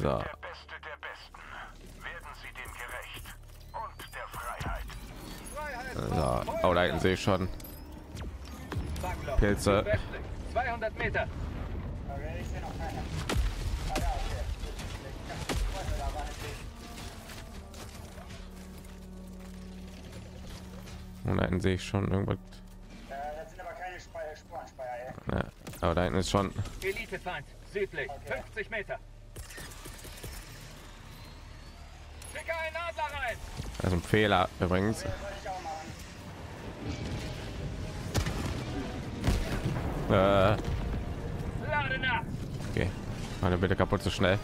So. Der Beste der Besten. Werden Sie dem gerecht. Und der Freiheit. So. Oh, da hinten sehe ich schon. Pilze. Südwestlich. 200 Meter. Und da hinten sehe ich schon irgendwas. Äh, das sind aber keine Spe- Spurenspeier, ey. Ja. Aber da hinten ist schon. Elitefeind. Südlich. Okay. 50 Meter. Schicke einen Adler rein. Das ist ein Fehler übrigens. Äh, okay. Meine bitte kaputt so schnell.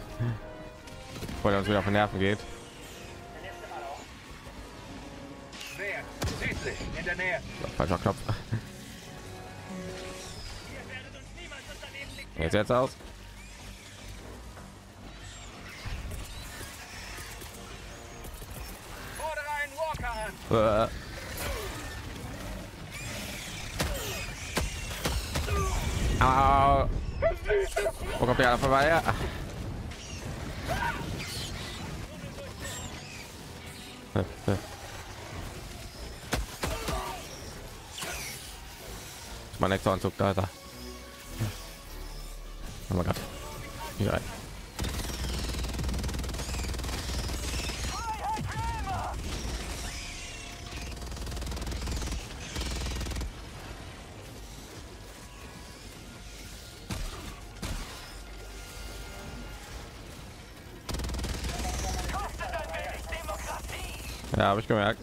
Bevor er uns wieder den Nerven geht. Falscher Knopf. Jetzt jetzt aus. Kommt der alle vorbei? Ja. ist mein nächster Anzug da, da. Oh mein Gott. Hier rein. Ja, habe ich gemerkt.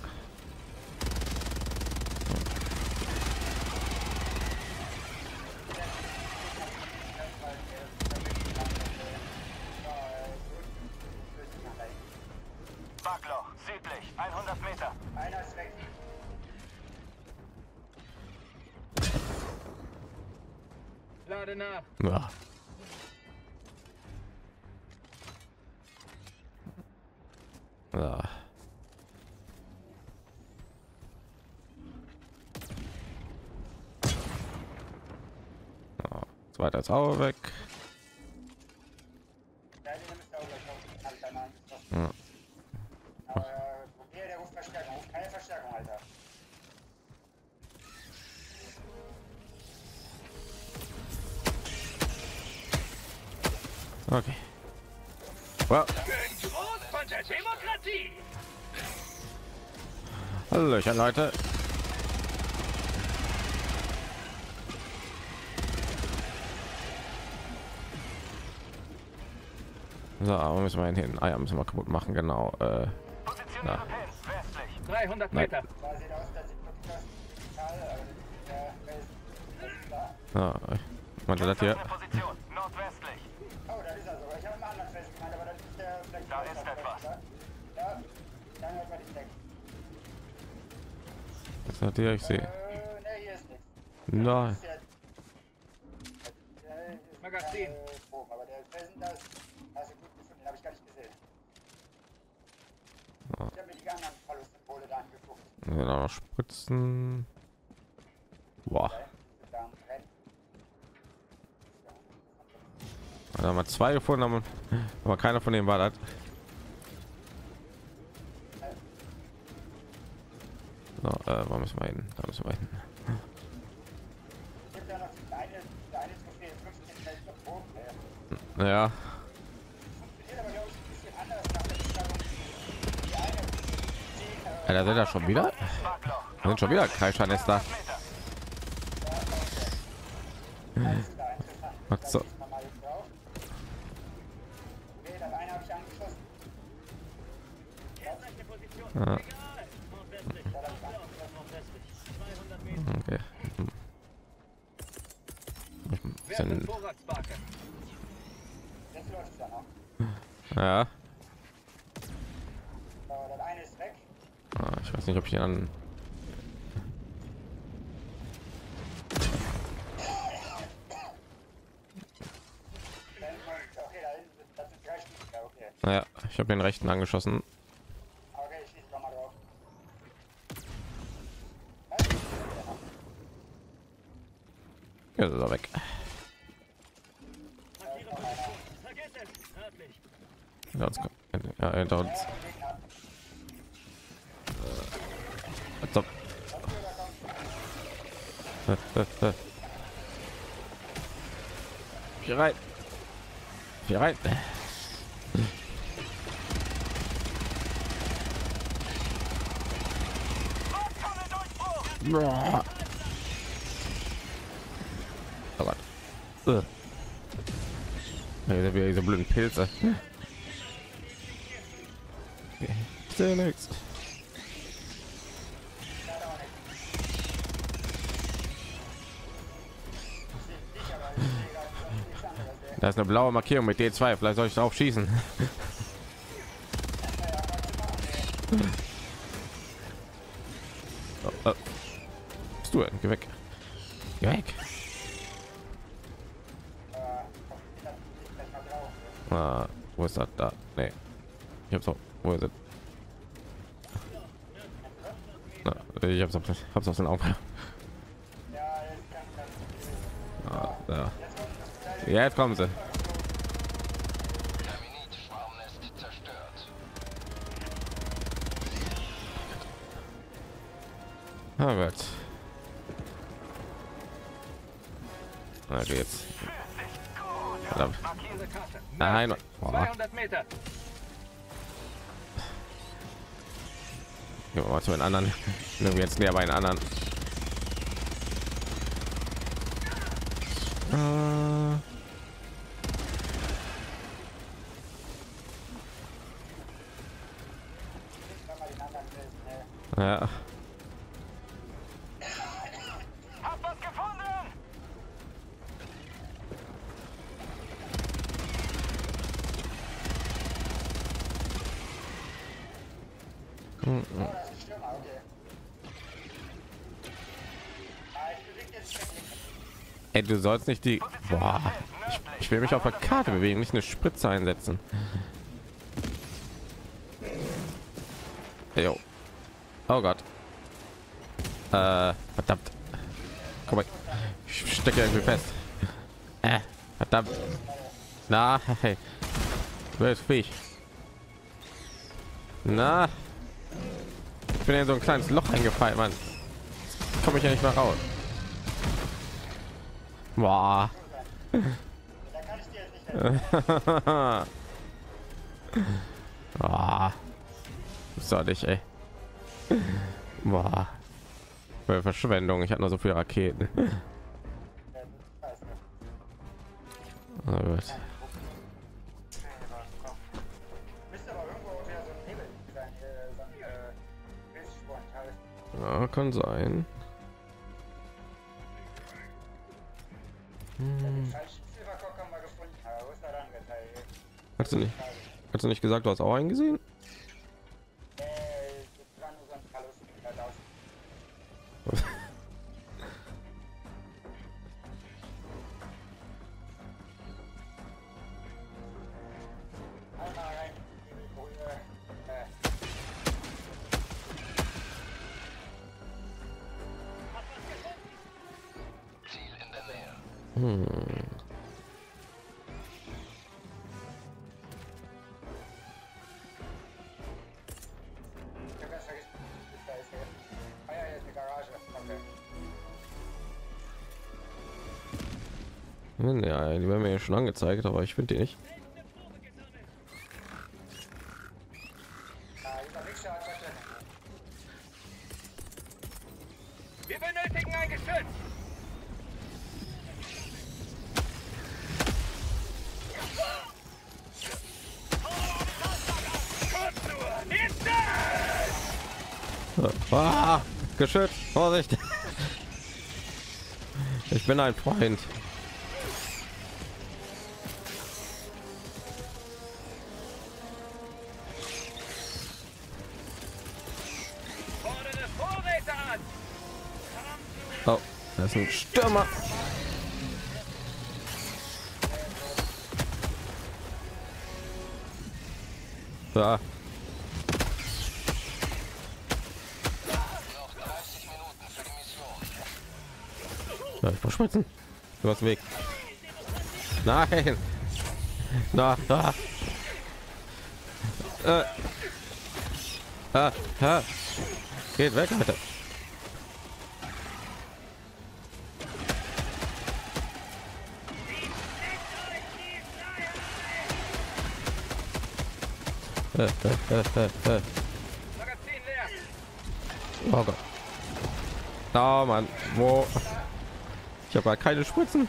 Verstärkung. Ruft keine Verstärkung, Alter. Okay. Well. Hallöchen, Leute. So, wo müssen wir hin? Ah ja, müssen wir kaputt machen, genau. Äh. Westlich. 300 Nein. Meter. Da. ja, meinte das hier. Geschlossene Position. Nordwestlich. Oh, da ist er sogar. Ich habe einen anderen Fest gemeint, aber das ist der vielleicht. Da ist etwas. Das hat hier, ich sehe. Äh, hier ist nichts. Nein der, der ist Magazin. keine Bogen, aber der Felsen, das hast du gut gefunden, den habe ich gar nicht gesehen. Ich habe mir die anderen Verlustsymbole da angeguckt. Ja, noch Spritzen. Boah, Okay, da am Rennen. da haben wir zwei gefunden, aber, aber keiner von denen war das. So, äh, wo müssen wir hin? Da müssen wir hin. Ich habe da noch die eine, die eine Trophäe 15 Meter Bogen. Der Ja, ja da sind er schon wieder. Da sind schon wieder. Meter. alles da? gehen wir mal jetzt drauf. Okay, das eine habe ich angeschossen. Ja, Das habe ich angeschossen. okay. Hm. Ich ein Wer bisschen, Vorratsbarke. Jetzt läuft da noch. ja. Ah, ich weiß nicht, ob ich an. Okay. Ja, okay. Naja, ich habe den rechten angeschossen. Okay, ich schieße nochmal drauf. Was? Ist der noch? Jetzt ist ist eine blaue Markierung mit D2. Vielleicht soll ich auch schießen. Oh, oh. Bist du? Geh weg. Geh weg. Ah, wo ist das da? Nee. Ich hab's auch. Wo ist es? Na, ich hab's hab's auf den Augen. Ja, jetzt kommen sie. Ah, Gott. Na geht's. Verdammt. Nein. Boah. 200 Meter. Gehen wir mal zu den anderen. Nehmen wir jetzt näher bei den anderen. Äh. Ja. Hab was gefunden! Jetzt nicht. Ey, du sollst nicht die. Boah. Ich, ich will mich auf der Karte bewegen, nicht eine Spritze einsetzen. Jo. Oh Gott. Äh, verdammt. Komm mal. Ich stecke irgendwie fest. Äh, verdammt. Na, hey. Wer ist Viech? Na. Ich bin in so ein kleines Loch eingefallen, Mann. Komme ich ja nicht mehr raus. Boah. Da kann ich dir jetzt nicht helfen. ah. Soll ich, ey. Boah. Für Verschwendung. Ich habe nur so viele Raketen. Oh äh, äh, habe es Ja, kann sein. geteilt? Hast du nicht, hast du nicht gesagt, du hast auch einen gesehen? Ja, die werden mir ja schon angezeigt, aber ich finde die nicht. Wir benötigen ein Geschütz. Ah, Geschütz, Vorsicht. Ich bin ein Freund. Ist ein Stürmer. Ja, Noch 30 Minuten für die Mission. ja ich verschwitzen. Du hast Weg. Nein. Na, da. Äh. Ah, ah. Geht weg, Alter. Äh, äh. Oh Gott. Oh Mann, wo? Ich habe gar keine Spritzen.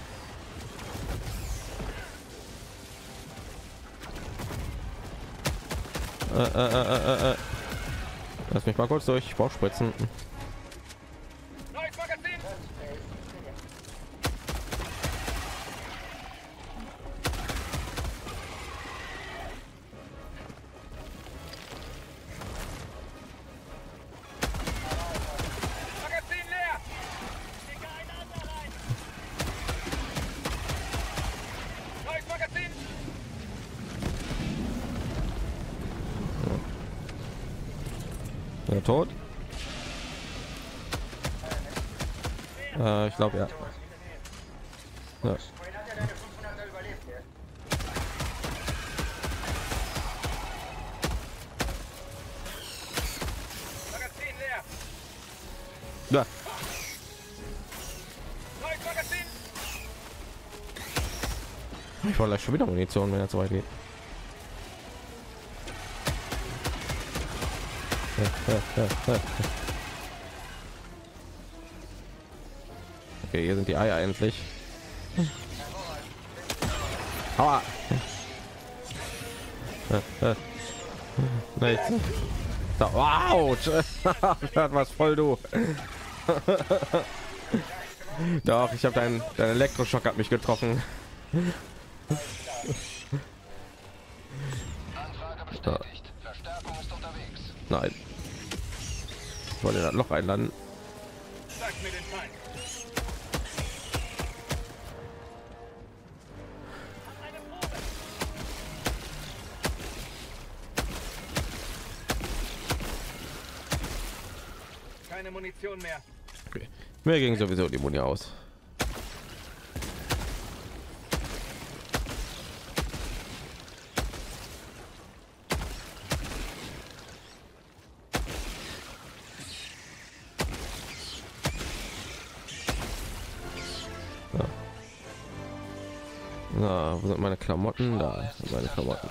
Äh, äh, äh. Lass mich mal kurz durch. Ich brauche Spritzen. Schon wieder Munition, wenn er so weit geht. Okay, hier sind die Eier endlich. Aua. Nichts. So, wow, hört was voll du. Doch, ich habe deinen dein Elektroschock hat mich getroffen. Anfrage bestätigt. Verstärkung ist unterwegs. Nein. Ich wollte das Loch einlanden. Sag mir den Feind. Keine Munition mehr. Okay. Mir ging sowieso die Muni aus. Da sind meine Klamotten.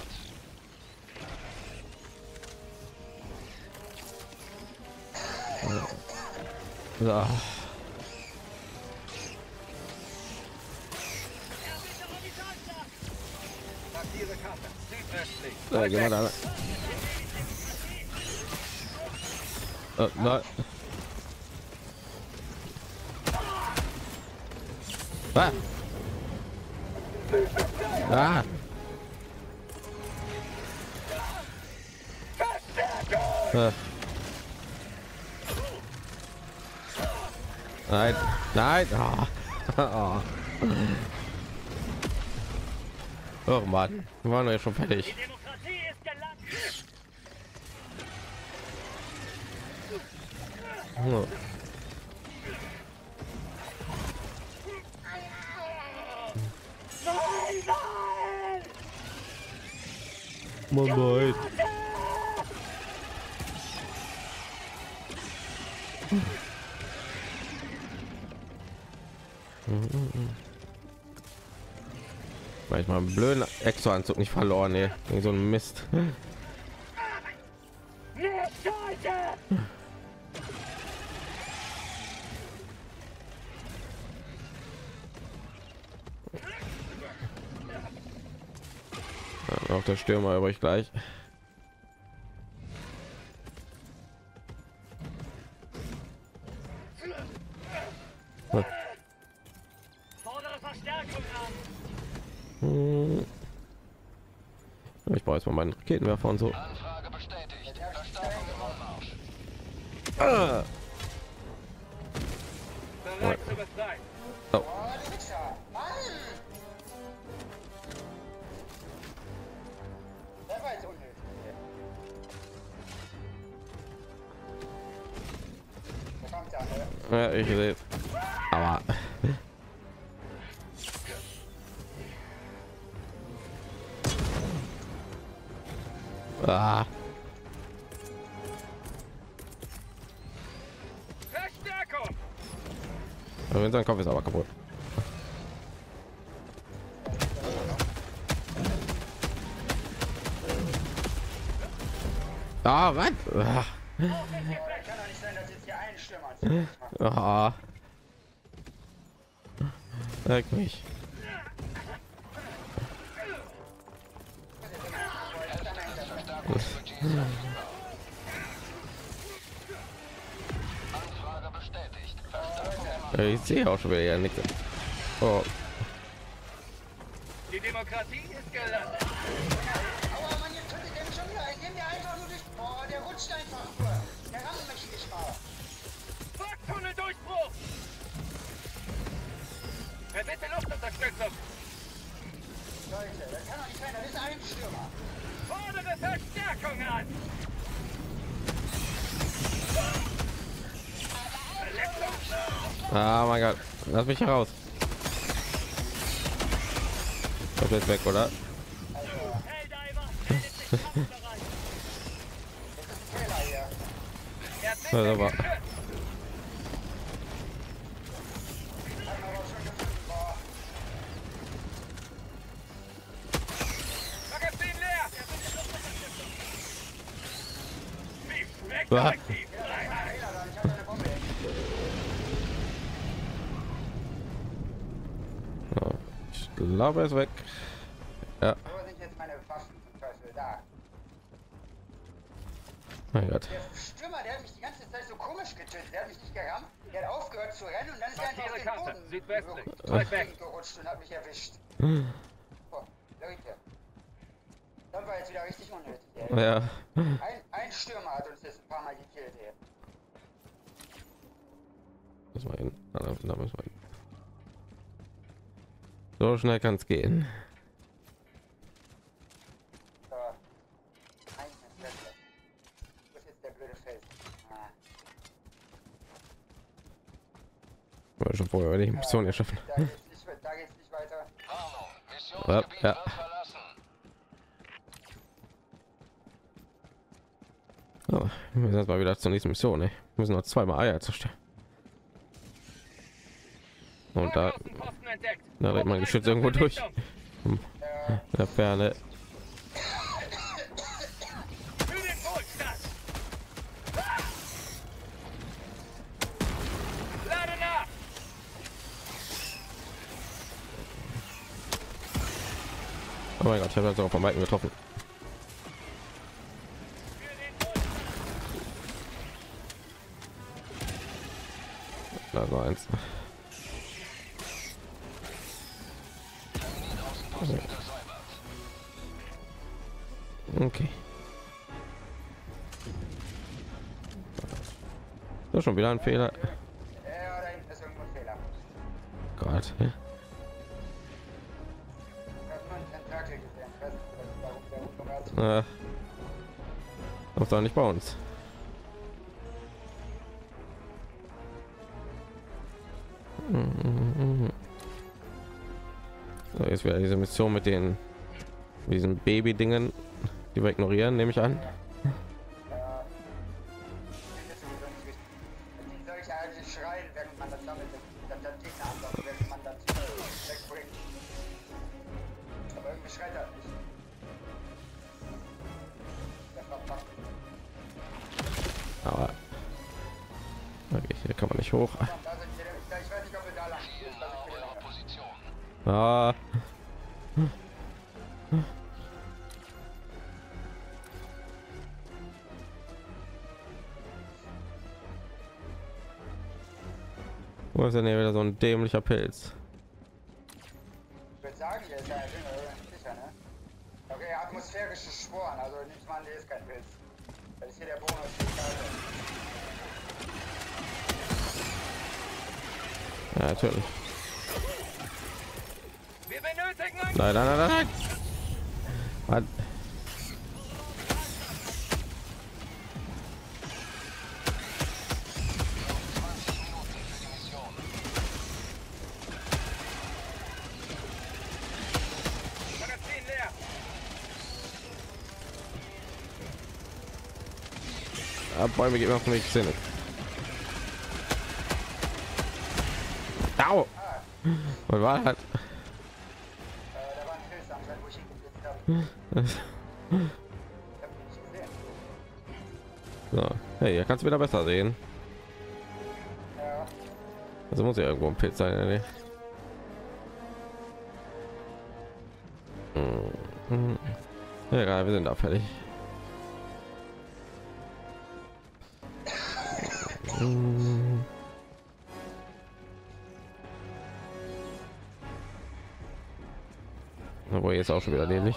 Ja. Markiere Karte. Südwestlich. Da gehen wir da. Äh, nein. Ah. Ah. Nein, nein. Ah. Oh Mann, wir waren ja schon fertig. Oh. Moin, Weil ich mal blöden Exo-Anzug nicht verloren, ey. So ein Mist. Auch der Stürmer über ich gleich. Raketenwerfer und so. Anfrage bestätigt. Verstärkung im Anmarsch. Ah. Schon wieder ja nichts. Oh, Die Demokratie ist gelandet. Aua, Mann, jetzt könnte der mich schon wieder. Ich nehme der einfach nur durch. Boah, der rutscht einfach nur. Der rammt mich nicht mal. Tunnel-Durchbruch! Verbitte Luftunterstützung! Leute, das kann doch nicht sein. Das ist ein Stürmer. Fordere Verstärkung an! Verletzung! ah mein Gott, lass mich raus. Das ist weg, oder? Helldiver! Er ist weg. Ja, Wo sind jetzt meine Waffen zum Teufel? Da. mein Gott. Der Stürmer, der hat mich die ganze Zeit so komisch getötet. Der hat mich nicht gerammt. Der hat aufgehört zu rennen und dann ist er einfach auf den Karte, Boden südwestlich. Weit gerutscht und hat mich erwischt. Boah, Leute. Das war jetzt wieder richtig unnötig. Ey. Ja, Ein, ein Stürmer hat uns jetzt ein paar Mal gekillt. Ey. muss man hin. Da da müssen wir hin. So schnell kann es gehen. Wir schon vorher die Mission geschaffen. Da geht's nicht, we- da geht's nicht weiter. Ja. Oh, wir jetzt mal wieder zur nächsten Mission. Ne? Wir müssen noch zweimal Eier zerstören. Und da, da rennt mein Geschütz irgendwo durch. In der Ferne. Oh mein Gott, ich habe auch von Weitem getroffen. Da war eins. Okay. So schon wieder ein Fehler. Ja. Gott. Ungarn Äh, doch nicht bei uns. So, jetzt wieder diese Mission mit den diesen Baby-Dingen, die wir ignorieren, nehme ich an. Dämlicher Pilz? Ich würde sagen, der ist ja sicher, ne? Okay, atmosphärische Sporen, also nicht mal, der ist kein Pilz. Das ist hier der Bonus. Ja, natürlich. Wir benötigen ein Nein, nein, nein, nein, nein. Bäume geben auf mich Sinn. Au! Was war gesehen. So. Hey, kannst du wieder besser sehen. Also muss ja irgendwo ein Pilz sein, oder nicht? Mhm. Ja, wir sind da fertig. Mhm. Aber jetzt auch schon wieder nämlich.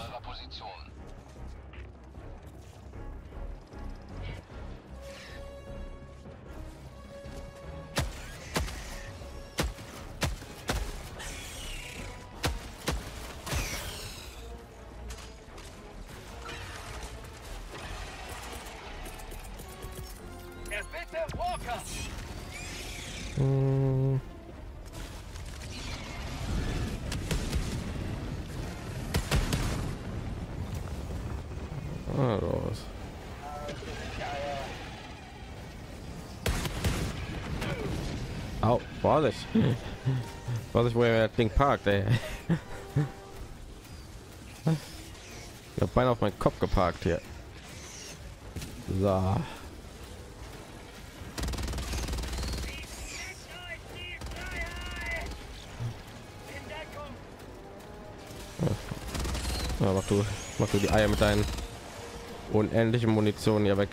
Ding parkt, ey. Ich hab beinahe auf meinen Kopf geparkt hier. So. Ja, mach du, mach du die Eier mit deinen unendlichen Munition hier weg.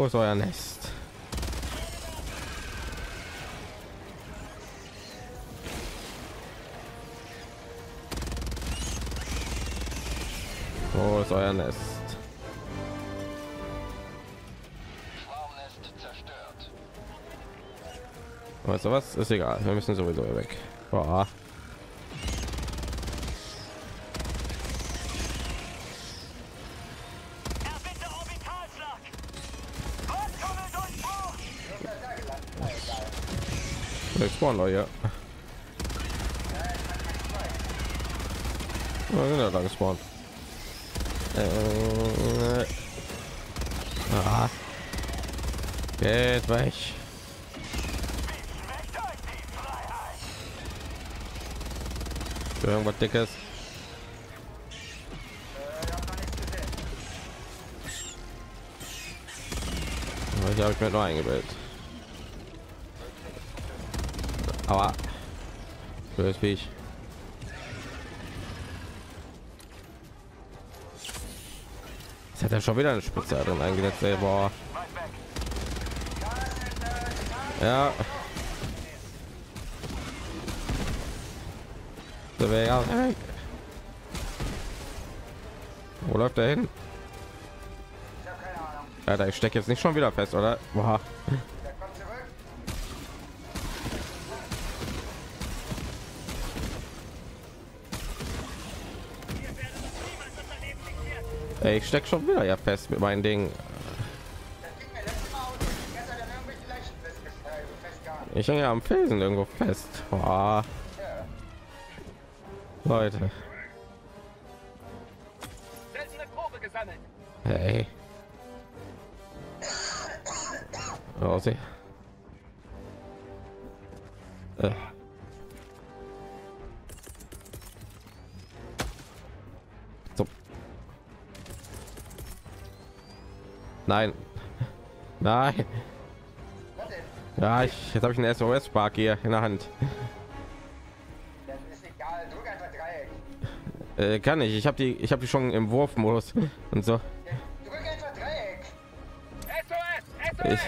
Wo ist euer Nest? Wo ist euer Nest? Weißt du was? Ist egal. Wir müssen sowieso weg. Boah. Wir spawnen Leute. Oh, sind ja da gespawnt. Äh, ah. Geht weg. Irgendwas dickes. Äh. Ich habe ich mir nur eingebildet. Aber wie ich. Jetzt hat er schon wieder eine Spitze drin eingesetzt. Ey, boah. Ja. So, wer- ja. Wo läuft er hin? Alter, ich stecke jetzt nicht schon wieder fest, oder? Boah. Ey, ich steck schon wieder ja fest mit meinen Dingen. Ich hänge am Felsen irgendwo fest. Boah. Leute. Hey. Oh, sie. Nein. Nein. Ja, ich, jetzt habe ich einen SOS Spark hier in der Hand. Das ist egal. Drück einfach Dreieck. Äh, kann ich. Ich habe die, ich habe die schon im Wurfmodus und so. SOS! SOS! Ich,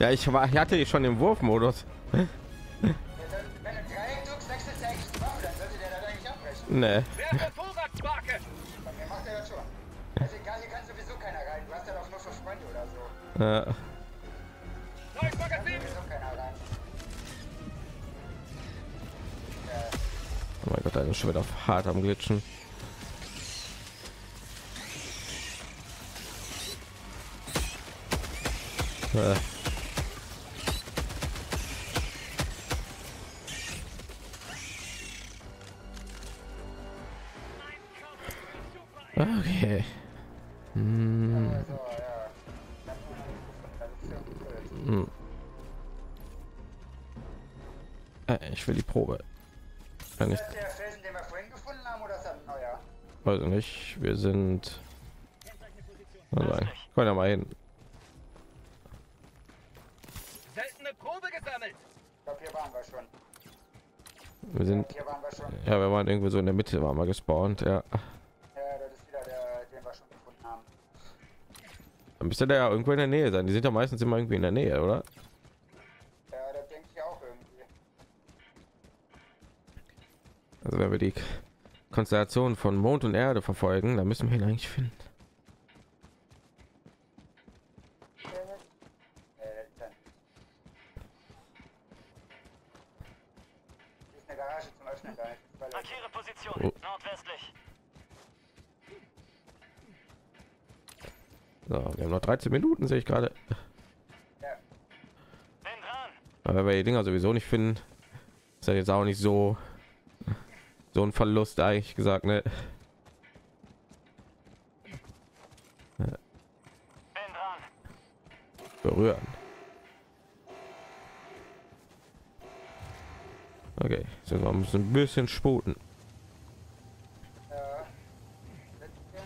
ja, ich war, ich hatte die schon im Wurfmodus. Ja, Ja. Oh mein Gott, da ist schon wieder hart am Glitschen. Äh. Nein, können ja mal hin. Seltene Probe gesammelt. Ich glaube, hier waren wir schon. Wir sind. Hier waren wir schon. Ja, wir waren irgendwo so in der Mitte, waren wir gespawnt. Ja, Ja, das ist wieder der, den wir schon gefunden haben. dann müsste der ja irgendwo in der Nähe sein. Die sind ja meistens immer irgendwie in der Nähe, oder? Ja, das denke ich auch irgendwie. Also wenn wir die Konstellation von Mond und Erde verfolgen, dann müssen wir ihn eigentlich finden. Äh, das ist dann. Hier ist eine Garage zum Öffnen da. Weil das Markiere Position. Oh. Nordwestlich. So, wir haben noch 13 Minuten, sehe ich gerade. Aber wenn wir die Dinger sowieso nicht finden, ist ja jetzt auch nicht so so ein Verlust eigentlich gesagt, ne? Berühren. Okay, so wir müssen ein bisschen sputen. ja. Das ist hier.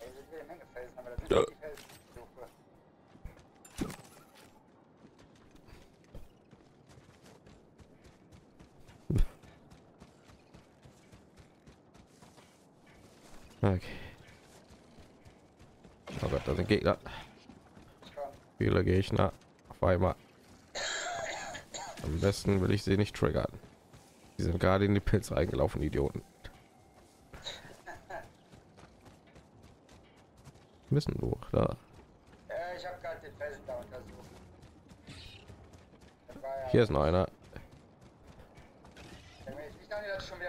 Ey, das sind jede Menge Felsen, aber das sind Ja. nicht die Felsen, die ich suche. Okay. Oh Gott, da sind Gegner. Viele Gegner auf einmal. Am besten will ich sie nicht triggern. Die sind gerade in die Pilze reingelaufen, Idioten. Müssen durch, da. Ja, ich habe gerade den Felsen da untersucht. Ja. Hier ist noch einer. Dass du schon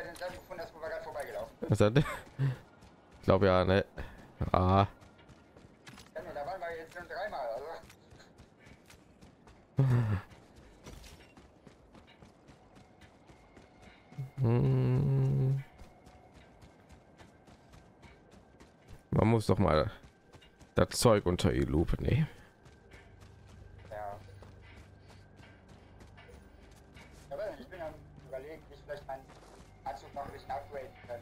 ist das? Ich glaube ja, ne. Ah, sind. Ja, da waren wir jetzt schon dreimal. Man muss doch mal das Zeug unter die Lupe nehmen. Ja. Ich bin am überlegen, wie ich vielleicht meinen Anzug noch ein bisschen upgraden kann.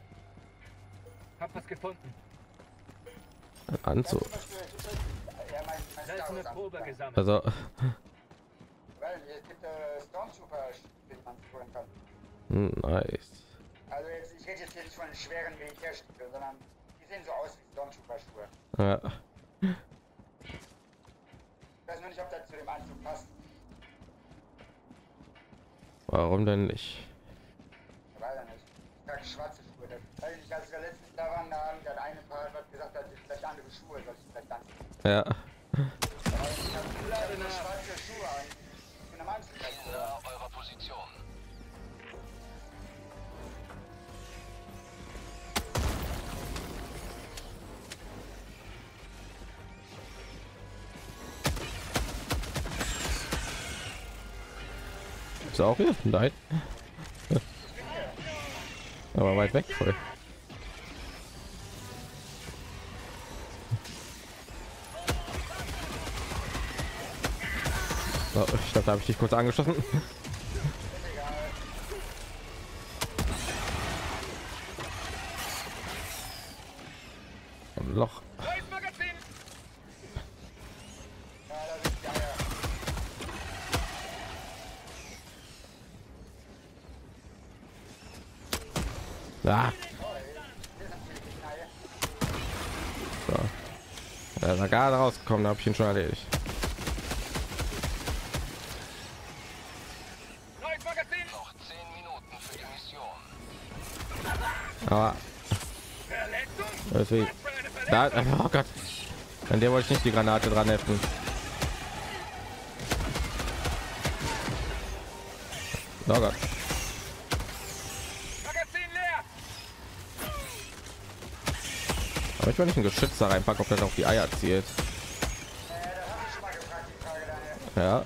Hab was gefunden. Probe Anzug. gesammelt. Also, Weil es gibt äh, Stormtrooper, den man holen kann. hm, nice. Also jetzt, ich rede jetzt nicht von schweren Militärstiefeln, sondern die sehen so aus wie Stormtrooper-Schuhe. Ja. Ich weiß nur nicht, ob das zu dem Anzug passt. Warum denn nicht? Ich weiß ja Ist auch hier? Nein. Aber weit weg voll. So, ich dachte, da habe ich dich kurz angeschossen. So. Er ist gerade rausgekommen, habe ich ihn schon erledigt. Neues Magazin. Noch 10 Minuten für die Mission. Aber. Da, oh Gott. An der wollte ich nicht die Granate dran heften. Oh Gott. Wenn ich ein Geschütz da reinpacke, ob das auf die Eier zielt. Ja.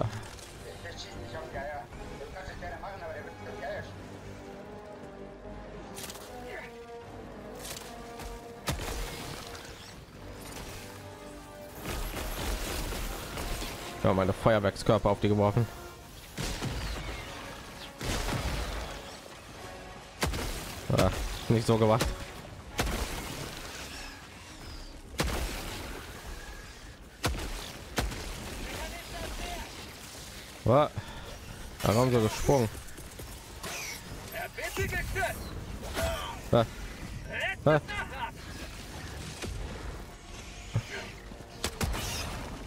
Ja, meine Feuerwerkskörper auf die geworfen. Ah, nicht so gemacht. Warum gesprungen? Gestürzt. Ah, ah.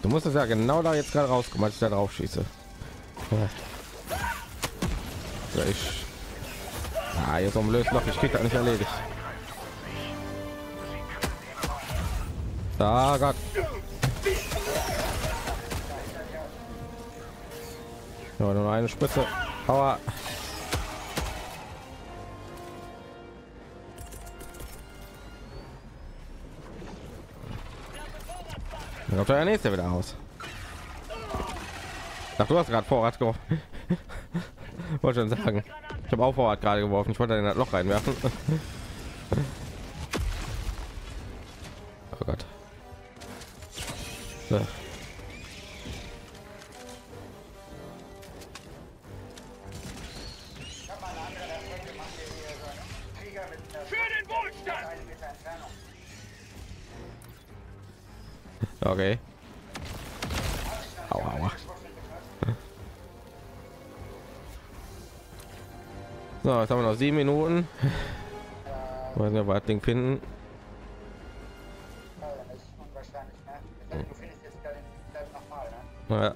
Du musst es ja genau da jetzt gerade rauskommen, als ich da drauf schieße. Ja. Ich. Ah, jetzt um Lösloch, ich krieg das nicht erledigt. Da Gott. Ja, nur eine Spitze. Aua. Dann kommt der nächste wieder aus. Ach, du hast gerade Vorrat geworfen. wollte schon sagen. Ich habe auch Vorrat gerade geworfen. Ich wollte in das Loch reinwerfen. oh Gott. So. Okay. Aua, aua. So, jetzt haben wir noch sieben Minuten. Wollen wir das Ding finden? Ja,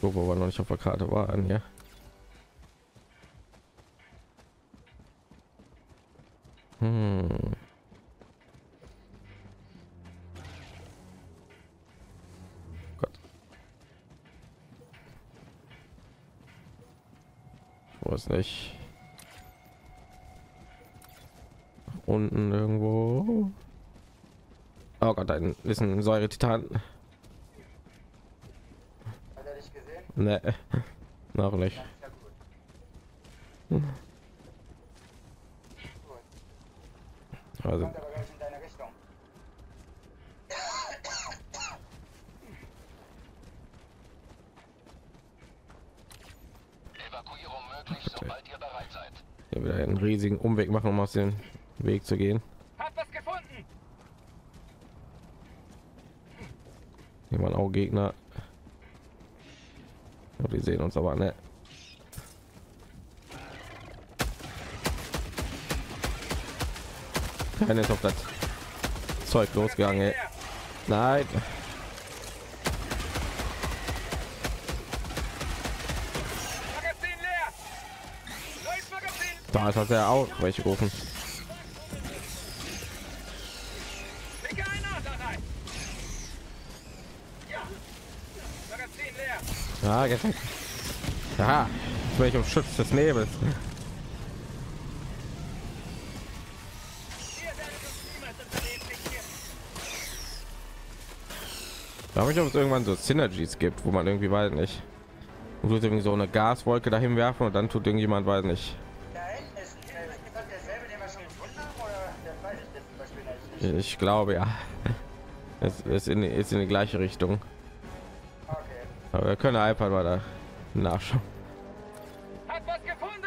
wo wir noch nicht auf der Karte waren, ja. Hm. Gott. Ich weiß nicht. Unten irgendwo. Oh Gott, da ist ein Säure-Titan. Hat er dich gesehen? Ne, noch nicht. Ja. Also. Evakuierung möglich, sobald ihr bereit seid. hier wieder einen riesigen Umweg machen, um aus dem Weg zu gehen. Hab was gefunden. Hier waren auch Gegner. Die sehen uns aber ne. Keiner ist auf das Zeug losgegangen. Ey. Nein. Da ist hat er auch welche gerufen. Ja, jetzt. Ja, jetzt bin ich Schutz des Nebels. Da habe ich, ob es irgendwann so Synergies gibt, wo man irgendwie weiß nicht. Und tut irgendwie so eine Gaswolke dahin werfen und dann tut irgendjemand weiß nicht. Ich glaube ja. Es ist in, ist in die gleiche Richtung. Aber wir können einfach mal da nachschauen. Hab was gefunden.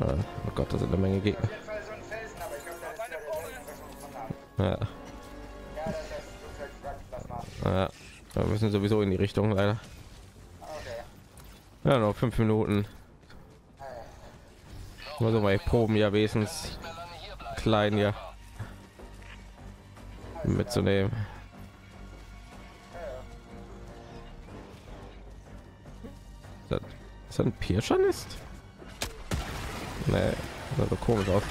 Ja, Oh Gott, da sind eine Menge Gegner. Ja, Ja, ja. Wir müssen sowieso in die Richtung leider. Ja, noch fünf Minuten. Nur so mal proben ja bleiben. klein hier mitzunehmen. Ist das, ist das ein Pirschernist? Nee, sah so komisch aus.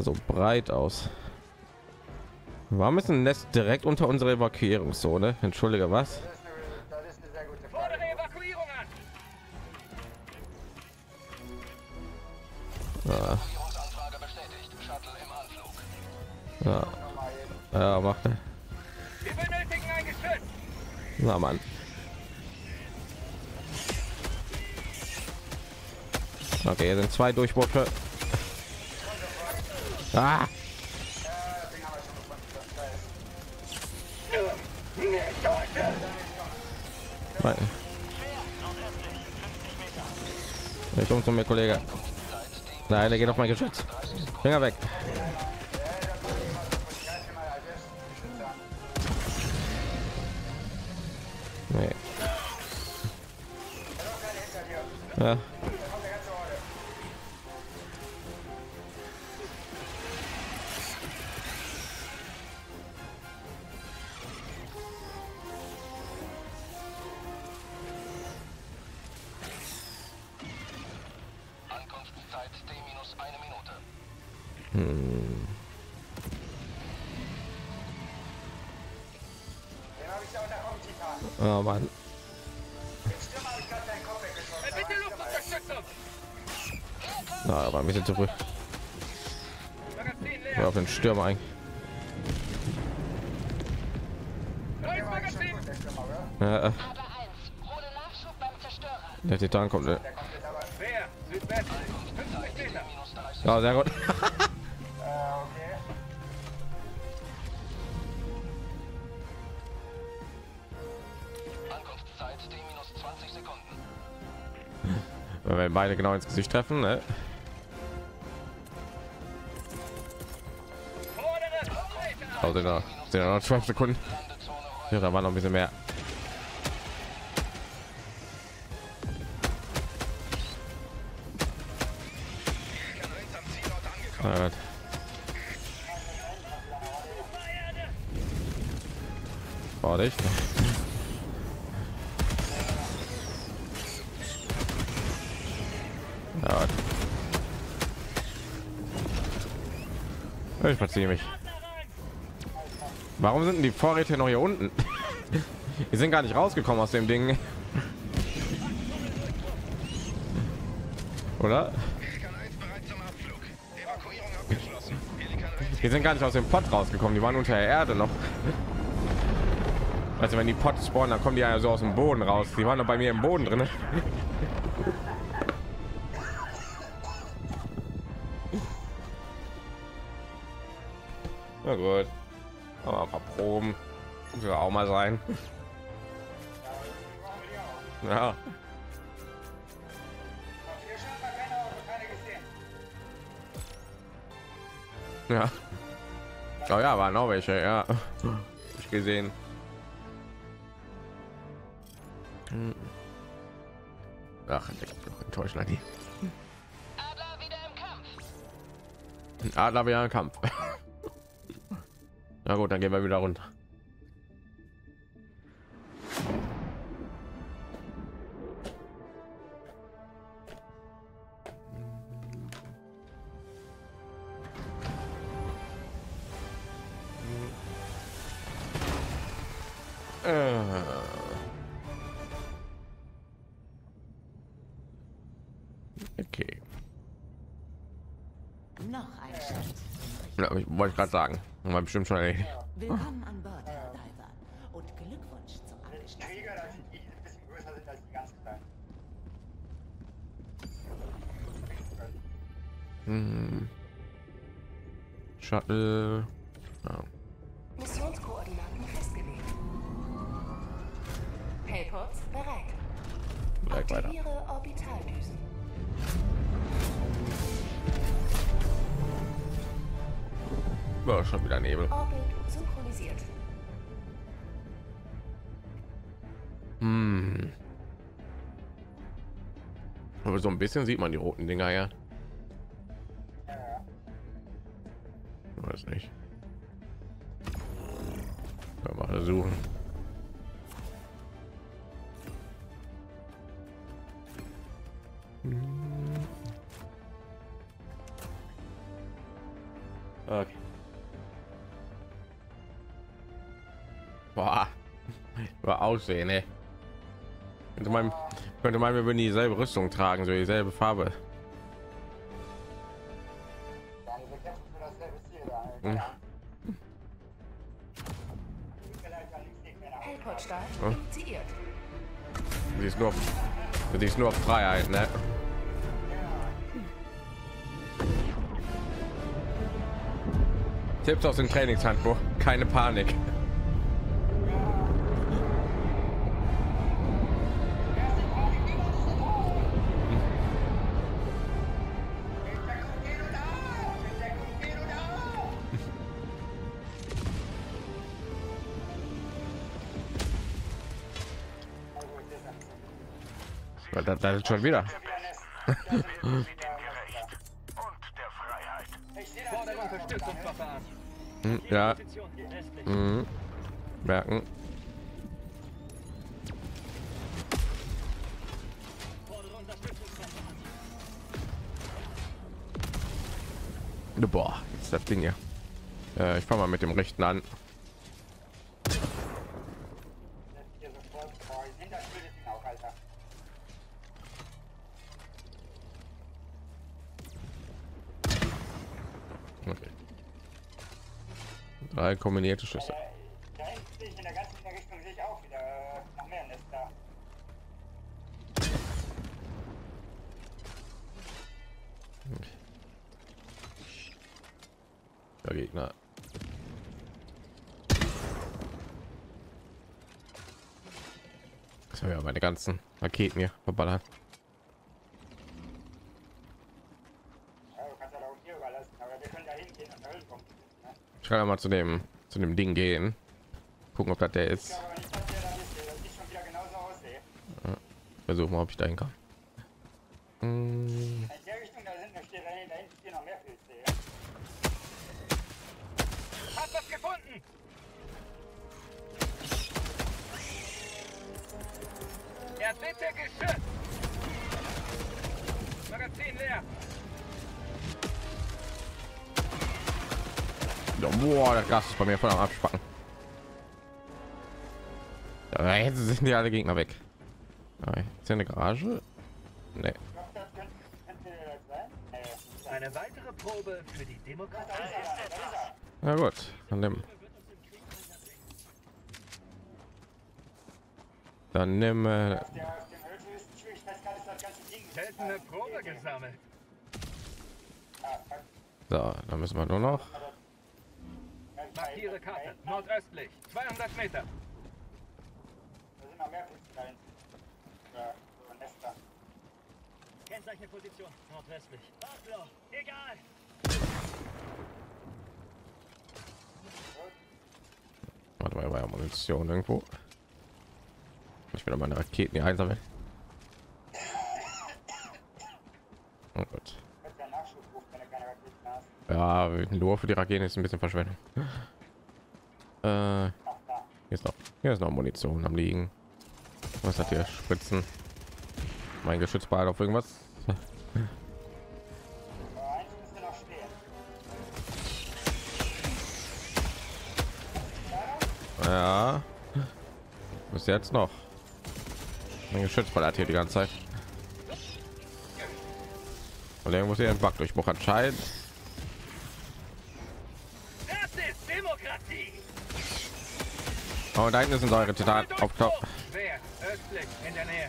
so breit aus. Warum ist ein Nest direkt unter unserer Evakuierungszone? Entschuldige, was? Zwei Durchbrüche. Ah, Ja. Ich komme zu mir, Kollege. Nein, der geht auf mein Geschütz. Finger weg. Ja, da Stürmer? Ja, äh, der Titan kommt. Ne? Der kommt jetzt aber. Wer? Südwest. 50 Meter. Minus 30. Ja, sehr gut. Okay. Ankunftszeit T minus 20 Sekunden. Wenn wir beide genau ins Gesicht treffen, ne? Also sind ja noch 12 Sekunden. Ja, da war noch ein bisschen mehr. War dich? Gut. Ich verziehe mich. Warum sind die Vorräte noch hier unten? Die sind gar nicht rausgekommen aus dem Ding. Oder? Pelikan 1 bereit zum Abflug. Evakuierung abgeschlossen. Pelikan 1 Die sind gar nicht aus dem Pott rausgekommen. Die waren unter der Erde noch. Also wenn die Pott spawnen, dann kommen die ja so aus dem Boden raus. Die waren doch bei mir im Boden drin. Mal sein. Ja. Ja. Oh ja, waren auch welche, ja. Ich gesehen. Ach, doch enttäuschend die. Adler wieder im Kampf. Adler wieder im Kampf. Na gut, dann gehen wir wieder runter. Ja, ich wollte gerade sagen, war bestimmt schon erledigt. Willkommen an Bord, Herr Diver. Und Glückwunsch zum abgeschlossenen Krieger, das sind die, die ein bisschen größer sind als die ganz kleinen. Hm. Shuttle. Ja. Missionskoordinaten festgelegt. Hellpods bereit. Direkt weiter. Ja, schon wieder Nebel. Hm. Aber so ein bisschen sieht man die roten Dinger ja. Weiß nicht. Ja, mal suchen. Über Aussehen, ey. Könnte man, könnte man, wir würden dieselbe Rüstung tragen, so dieselbe Farbe. Hm. Hellportstahl Hm? Sie ist nur, sie ist nur auf Freiheit, ne? Tipps aus dem Trainingshandbuch. Keine Panik. Fordere Unterstützungsverfahren. Hm, Ja, mhm. merken. Boah, ist das Ding hier. Äh, ich fange mal mit dem rechten an. Hier sofort. Boah, hinter blödes Ding auch, Alter. Okay. Drei kombinierte Schüsse. Der Gegner. Das haben ja meine ganzen Raketen hier verballert. Ja, du kannst ja auch hier überlassen, aber wir können da hingehen und da hinkommen. Ne? Ich kann ja mal zu dem zu dem Ding gehen. Gucken, ob das der Ich ist. glaube aber nicht, dass der da ist. ey. Das sieht schon wieder genauso Ja, boah, das Gas ist bei mir voll am Abspacken. Ja, jetzt sind die alle Gegner weg. Ah, Ist hier eine Garage? Nee. Eine weitere Probe für die Demokratie. Da da. Na gut, dann nimm. Dann nimm. Äh, so, dann müssen wir nur noch. Markiere Karte. Da Nordöstlich. 200 Meter. sind noch mehr Pilze da hinten. Ja, Nester. Kennzeichne Position. Nordwestlich. Farbloch. Egal. Warte mal, war ja Munition irgendwo. Ich will meine Raketen hier einsammeln. Oh Gott. Kannst ja Nachschub rufen, wenn du keine Raketen hast. Ja, nur für die Raketen ist ein bisschen Verschwendung. Äh, hier ist noch, hier ist noch Munition am liegen. Was hat hier? Spritzen. Mein Geschützball auf irgendwas. Ja. Bis jetzt noch. Mein Geschützball hat hier die ganze Zeit. Und irgendwo hier ein Backdurchbruch anscheinend. Oh, da hinten ist ein Säuretitan auf der Nähe.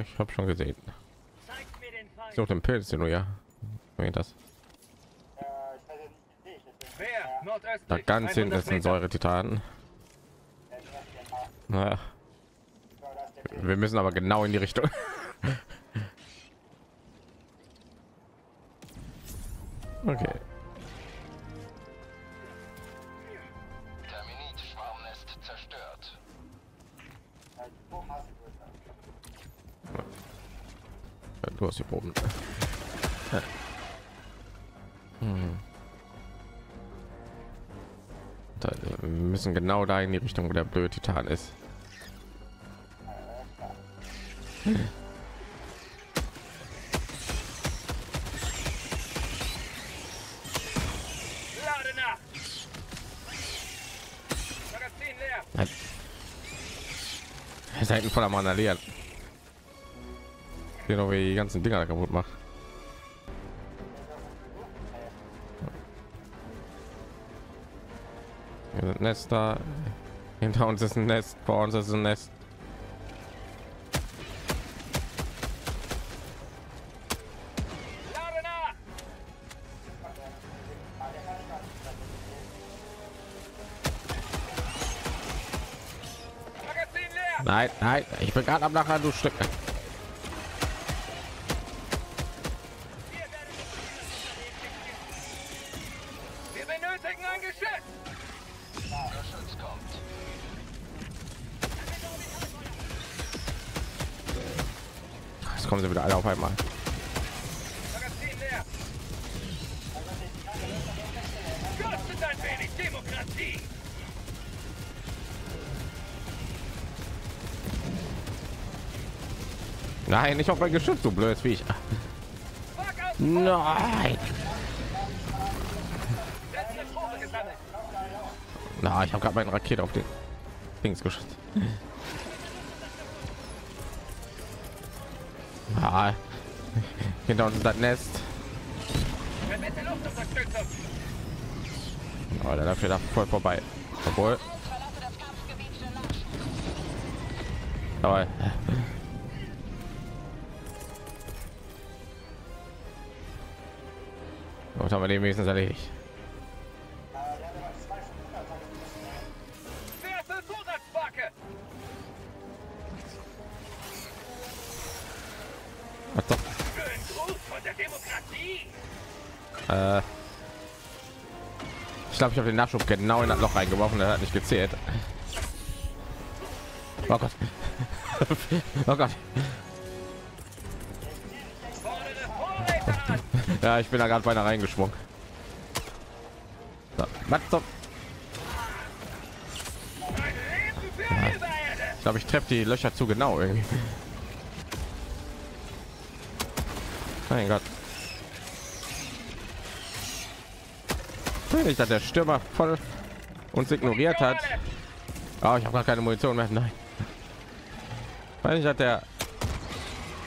Ich habe schon gesehen. Zeigt mir den Pilz, du ja. Das? Ich ich. Da ganz hinten 100 ist ein im Hafen. Naja, wir müssen aber genau in die Richtung. Okay. Die Proben. Ja. Hm. Da, wir müssen genau da in die Richtung, wo der blöde Titan ist. Halt ein voller Mann leer. Genau wie die ganzen Dinger kaputt macht. Hier sind Nester. Hinter uns ist ein Nest. Vor uns ist ein Nest. Nein, nein, ich bin gerade am Lachen, du Stück. Nein, ich auf mein Geschütz, blödes Viech. Fuck auf. Nein. Na, ich habe gerade meine Rakete auf den Dings geschossen. Ah, hinter uns ist das Nest. Oh, der läuft wieder voll vorbei. Obwohl. Aber Gut, haben wir den wenigstens erledigt. Was doch? Äh, ich glaube, ich habe den Nachschub genau in das Loch reingeworfen. Der hat nicht gezählt. Oh Gott. oh Gott. Ja, ich bin da gerade beinahe reingeschwungen. So, was für Übererde. Ich glaube, ich treffe die Löcher zu genau irgendwie. Mein Gott. Nicht, dass der Stürmer voll uns ignoriert hat. Oh, ich habe gar keine Munition mehr. Nein. Weil ich hat der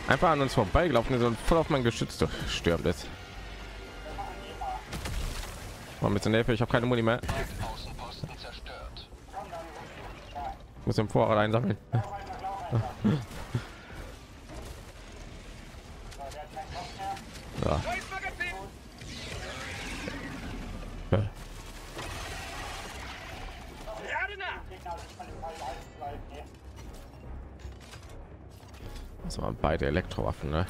einfach an uns vorbeigelaufen ist und voll auf mein Geschütz stürmt ist. Mal mit Hilfe, ich habe keine Muni mehr. Ich muss im Vorrat einsammeln. Ja. Das waren beide Elektrowaffen, ne?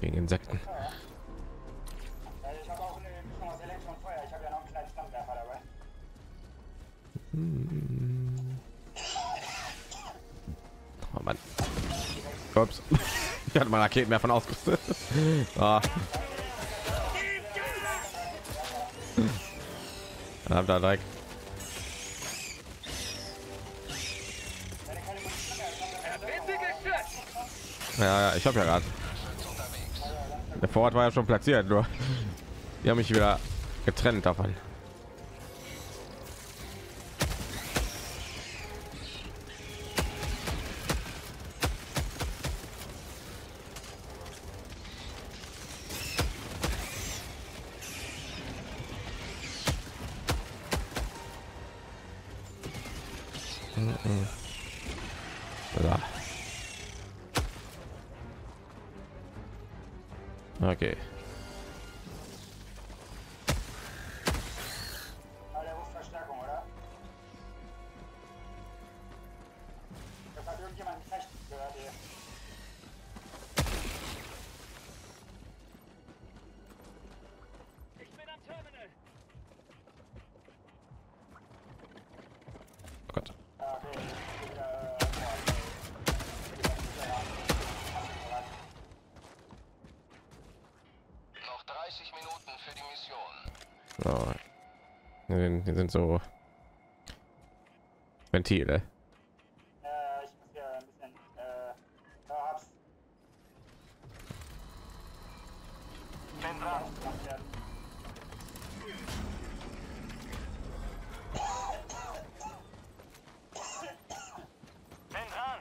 Gegen Insekten. Raketen mehr von ausgerüstet. Ah. Hab da geschützt. Ja, ja, ich habe ja gerade. Der Vorort war ja schon platziert, nur die haben mich wieder getrennt davon. Hier sind so Ventile. Äh, ich muss hier ein bisschen, äh, da hab's Bin dran. gemacht werden. Bin dran.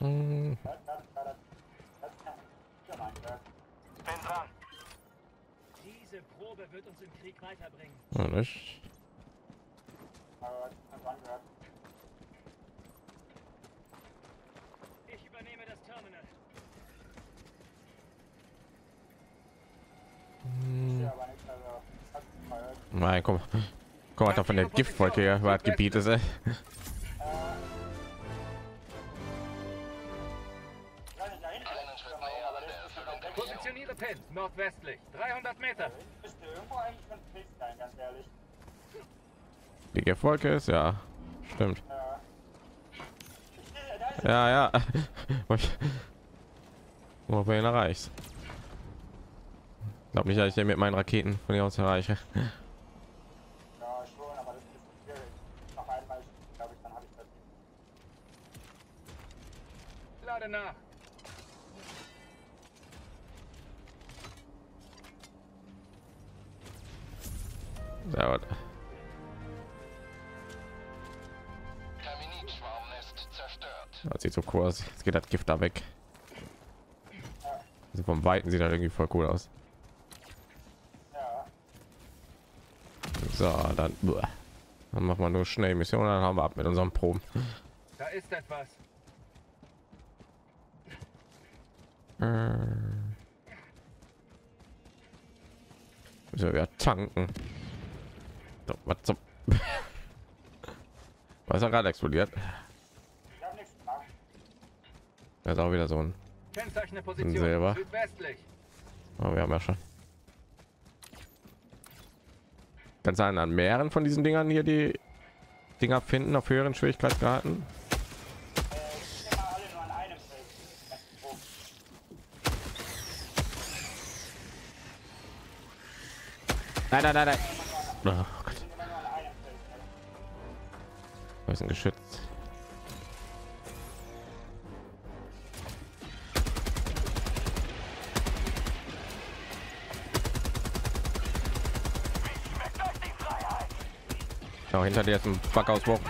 Hm, Das, das, das, das kann ich mein, ja. Bin dran. Diese Probe wird uns im Krieg weiterbringen. ja, nicht. Aber das ist dran gehört. Ich übernehme das Terminal. Ich sehe aber nicht, also, das ist mal, Nein, komm. Komm mal von der Giftwolke über das Gebiet ist, ey. Mission. Positioniere Pins nordwestlich. 300 Meter. irgendwo eigentlich ganz ehrlich. Die Giftwolke ist, ja. Stimmt. Ja. Ja. Wo wir ihn erreichst. Glaub nicht, dass ich den mit meinen Raketen von hier aus erreiche. Aus. Jetzt geht das Gift da weg. Also vom Weiten sieht das irgendwie voll cool aus. So, dann, dann machen wir nur schnell Mission, dann haben wir ab mit unseren Proben. Da ist etwas. Müssen wir wieder tanken. So, was zum... Was da gerade explodiert? ich habe nichts gemacht. Das ist auch wieder so ein... Position. Silber. Oh, wir haben ja schon. Kann sein an mehreren von diesen Dingern hier die Dinger finden auf höheren Schwierigkeitsgraden. Ist. Nein, nein, nein, nein. Oh Gott, nehme immer nur Ja, hinter dir ist ein Backausbruch.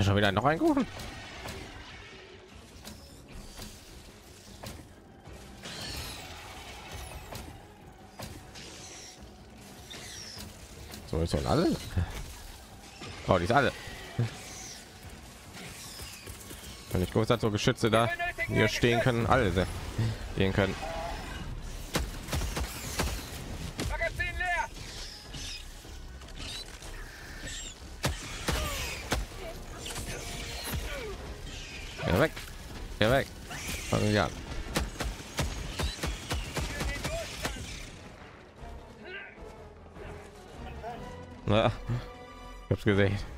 Schon wieder noch ein Kuchen. Schon alle. Oh, die ist alle. Wenn ich hat, so Geschütze da hier stehen können, alle se- stehen können. Ich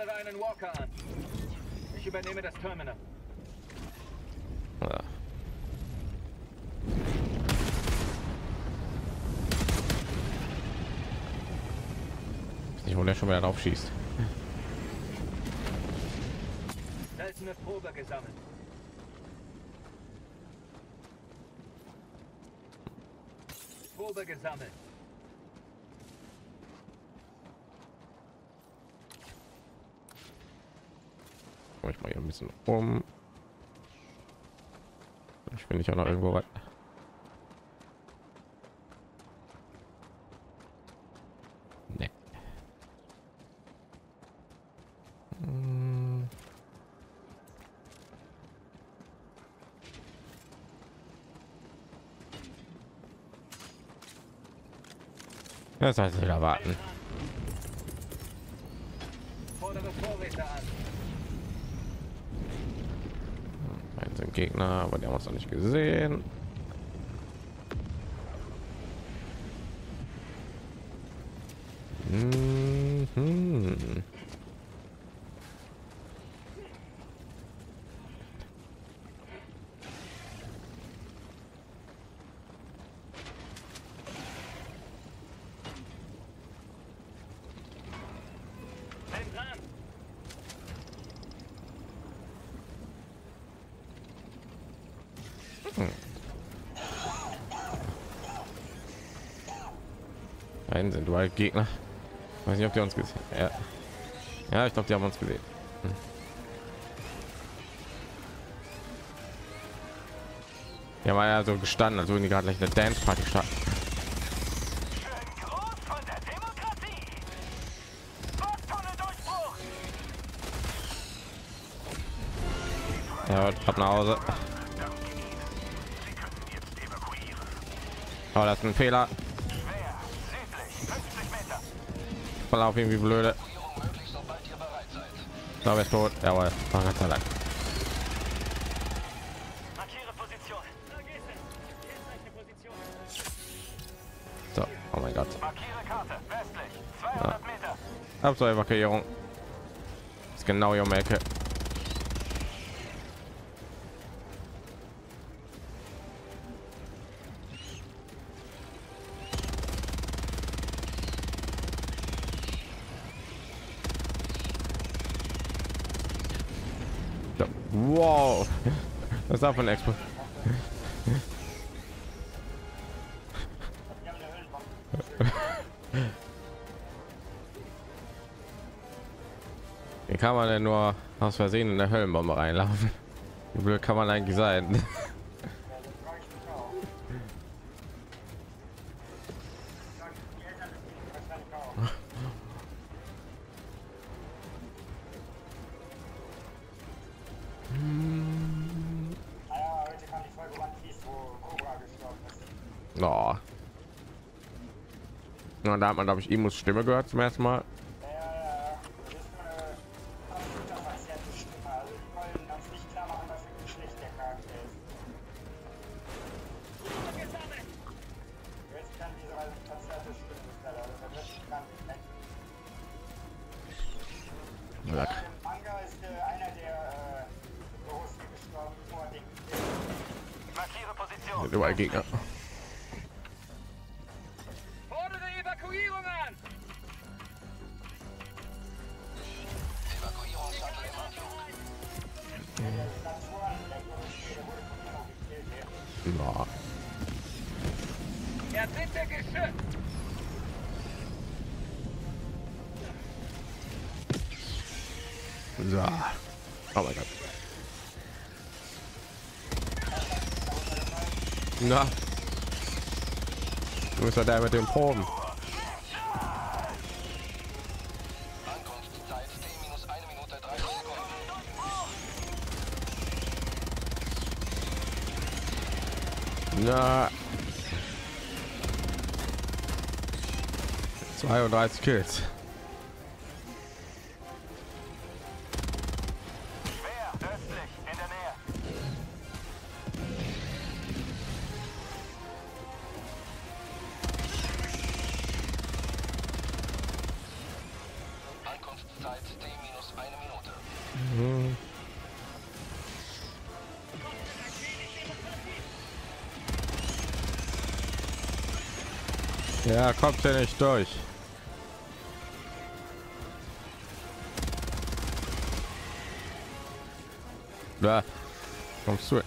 Fordere einen Walker an. Ich übernehme das Terminal. Ja. Wo der schon wieder drauf schießt. Seltene Probe gesammelt. Probe gesammelt. Ich mal hier ein bisschen um. Ich bin nicht auch noch irgendwo weit. Hm. Das heißt wieder warten. Fordere Vorräte an. Gegner, aber die haben uns noch nicht gesehen. Mhm. Bin dran. Einen sind überall Gegner. Weiß nicht, ob die uns gesehen. Ja, ja ich glaube, die haben uns gesehen. Hm. Ja, war ja so gestanden, als würden die gerade gleich eine Dance Party starten. Ja, ab nach Hause. Aber das ist ein Fehler. Verlauf irgendwie blöde. Ich glaube, er ist tot. Jawohl, war Gott sei Dank. Da. So, oh mein Gott. Markiere Karte. Westlich. 200 Meter. Ab zur Evakuierung. Ist genau hier um Ecke. Was davon Expo? Wie kann man denn nur aus Versehen in der Höllenbombe reinlaufen? Wie blöd kann man eigentlich sein? Man, glaube ich, Imus Stimme gehört zum ersten Mal. Ja. Ja. Erbitte Geschütz. So. Oh mein Gott. Na. Du bist ja der mit dem Proben. Sekunden. Na. 32 Kills. Ja, kommt ja nicht durch. Da kommst du.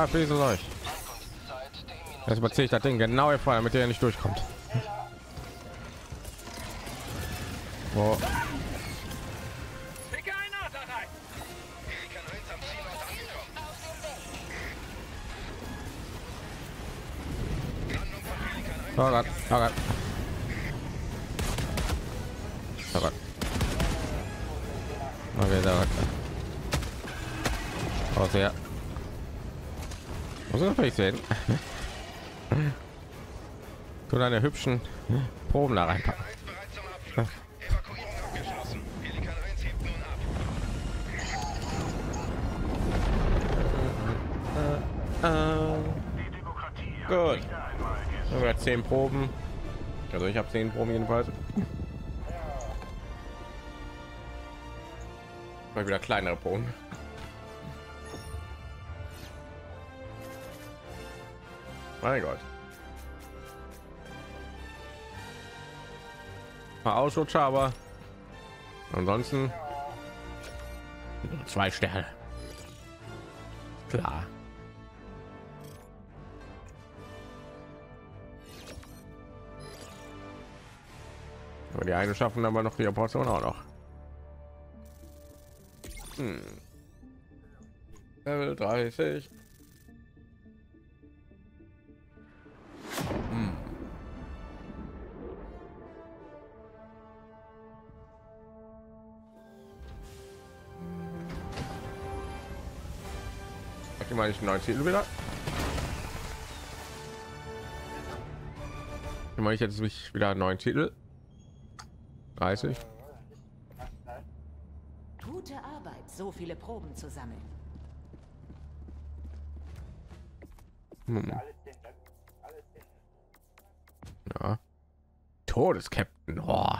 Verpisst euch. Ankunftszeit T minus Jetzt überziehe ich das Ding genau vor, damit der nicht durchkommt. Oh, Picke ein Auto rein! Pelikan 1 am Zielort angekommen. Landung von Pelikan 1. oh Gott, oh Gott. Oh Gott. Okay, da Oh, sehr. Muss natürlich sehen. Tu deine hübschen Proben da reinpacken. 1 bereit zum Abflug. Evakuierung abgeschlossen. Pelikan 1 hebt nun ab. Die Demokratie hat Gut. Wir zehn Proben. Also ich habe zehn Proben jedenfalls. Mal wieder kleinere Proben. Mein Gott. Mal Ausrutscher, aber ansonsten zwei Sterne. Klar. Aber die einen schaffen aber noch ihre Portion auch noch. Hm. Level 30. Ich meine, ich neuen Titel wieder. Ich meine, ich jetzt mich wieder einen neuen Titel. 30. Gute Arbeit, so viele Proben zu sammeln. Hm. Ja. Todeskapitän. Oh.